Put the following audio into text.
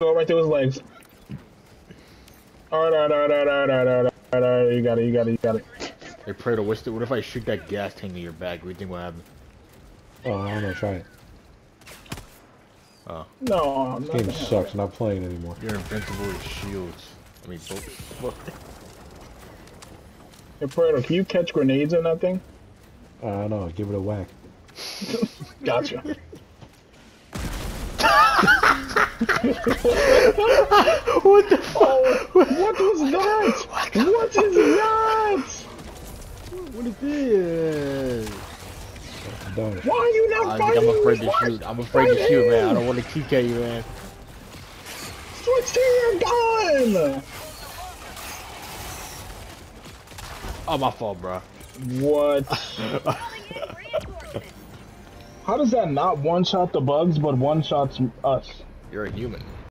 Go right through his legs. Alright, alright, alright, alright, alright, alright, alright, alright, you got it, you got it, you got it. Hey, Predator, what's the, what if I shoot that gas tank in your back? What do you think will happen? Oh, I don't know. Try it. Oh, No, I'm This not game sucks. I'm not playing anymore. you're invincible with shields. I mean, both. Hey, Predator, can you catch grenades in that thing? I uh, don't know. Give it a whack. Gotcha. what the oh, fuck? what was that? What is that? What is this? I'm. Why are you not I fighting? I'm afraid to shoot. I'm afraid to shoot, man. I don't want to TK you, man. Switch to your gun! Oh, my fault, bro. What? How does that not one shot the bugs, but one shots us? You're a human.